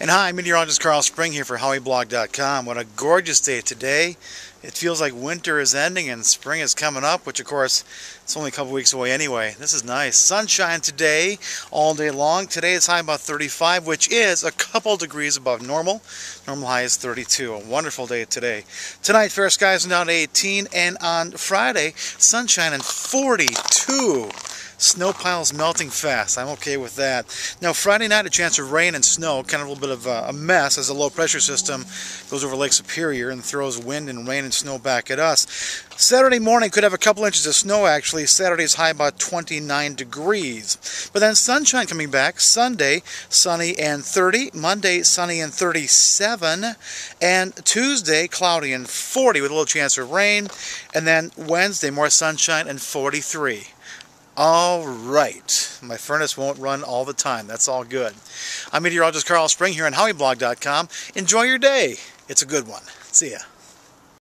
And hi, meteorologist Karl Spring here for HowieBlog.com. What a gorgeous day today. It feels like winter is ending and spring is coming up, which of course, it's only a couple weeks away anyway. This is nice. Sunshine today, all day long. Today is high about 35, which is a couple degrees above normal. Normal high is 32. A wonderful day today. Tonight, fair skies are down to 18, and on Friday, sunshine and 42. Snow piles melting fast. I'm okay with that. Now, Friday night, a chance of rain and snow, kind of a little bit of a mess as a low pressure system goes over Lake Superior and throws wind and rain and snow back at us. Saturday morning could have a couple inches of snow actually. Saturday's high about 29 degrees. But then sunshine coming back. Sunday, sunny and 30. Monday, sunny and 37. And Tuesday, cloudy and 40 with a little chance of rain. And then Wednesday, more sunshine and 43. All right. My furnace won't run all the time. That's all good. I'm meteorologist Karl Spring here on HowieBlog.com. Enjoy your day. It's a good one. See ya.